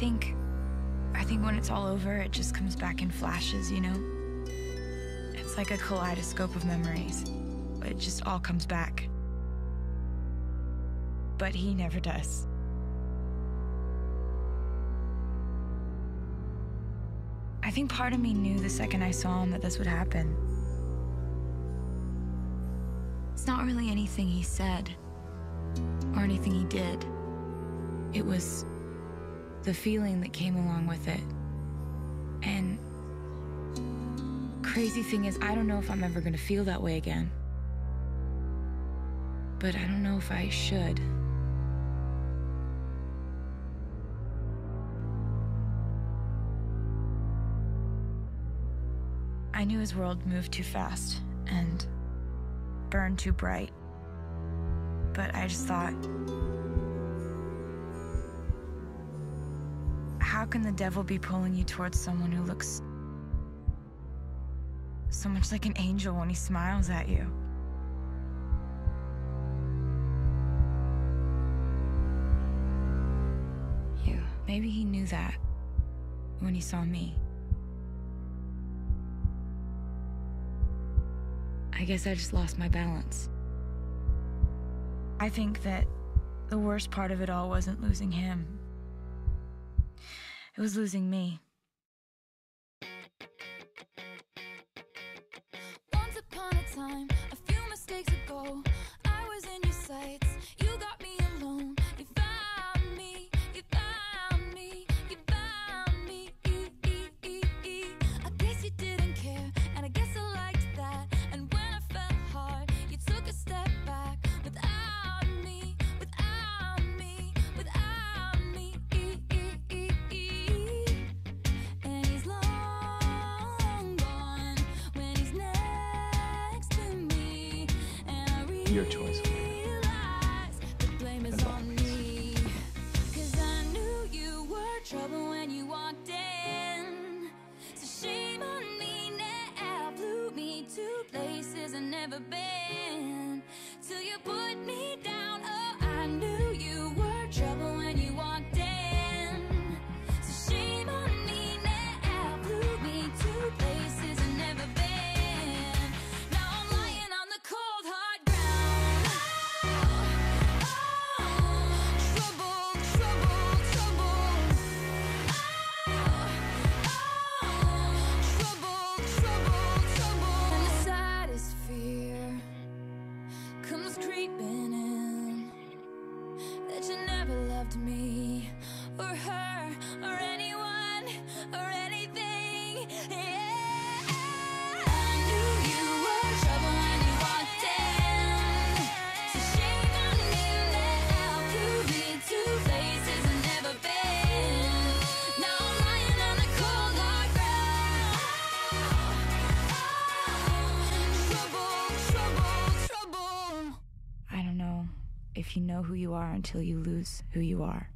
think I think when it's all over, it just comes back in flashes, you know? It's like a kaleidoscope of memories. It just all comes back. But he never does. I think part of me knew the second I saw him that this would happen. It's not really anything he said or anything he did. It was the feeling that came along with it. And crazy thing is, I don't know if I'm ever gonna feel that way again. But I don't know if I should. I knew his world moved too fast and burned too bright. But I just thought, how can the devil be pulling you towards someone who looks so much like an angel when he smiles at you? You. Maybe he knew that when he saw me. I guess I just lost my balance. I think that the worst part of it all wasn't losing him. It was losing me. Once upon a time, a few mistakes ago, I was in your sights. When choice. walked in. So shame on me now. Flew me to places I've never been. If you know who you are until you lose who you are.